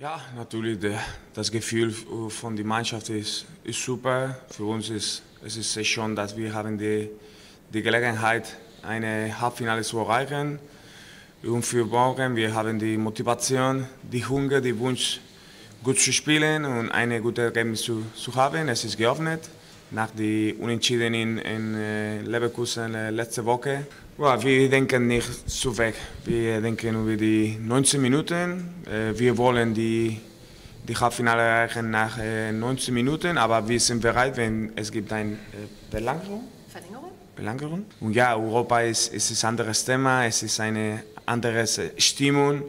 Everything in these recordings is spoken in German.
Ja, natürlich. Der, das Gefühl von der Mannschaft ist, ist super. Für uns ist es ist schon, dass wir haben die, die Gelegenheit, eine Halbfinale zu erreichen. Und für morgen, wir haben die Motivation, die Hunger, die Wunsch, gut zu spielen und eine gute Ergebnis zu, zu haben. Es ist geöffnet nach den Unentschieden in, in äh, Leverkusen äh, letzte Woche. Ja, wir denken nicht zu weg. Wir denken über die 19 Minuten. Äh, wir wollen die, die Halbfinale erreichen nach 19 Minuten, aber wir sind bereit, wenn es gibt eine Belangerung. Verlängerung? Belangerung. Und ja, Europa ist, ist ein anderes Thema, es ist eine andere Stimmung.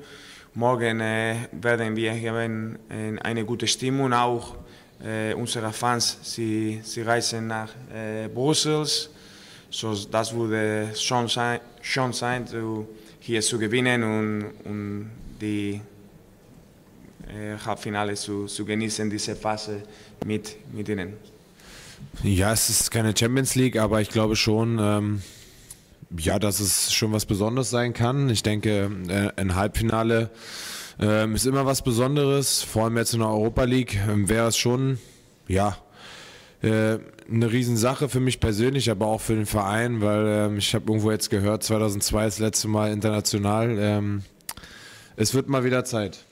Morgen werden wir haben eine gute Stimmung auch äh, unsere Fans, sie, sie reisen nach äh, Brüssel. So, das würde schon sein, schon sein hier zu gewinnen und, und die äh, Halbfinale zu, zu genießen, diese Phase mit, mit ihnen. Ja, es ist keine Champions League, aber ich glaube schon, ähm, ja, dass es schon was Besonderes sein kann. Ich denke, äh, ein Halbfinale ähm, ist immer was Besonderes, vor allem jetzt in der Europa League ähm, wäre es schon, ja, äh, eine Riesensache für mich persönlich, aber auch für den Verein, weil ähm, ich habe irgendwo jetzt gehört, 2002 das letzte Mal international. Ähm, es wird mal wieder Zeit.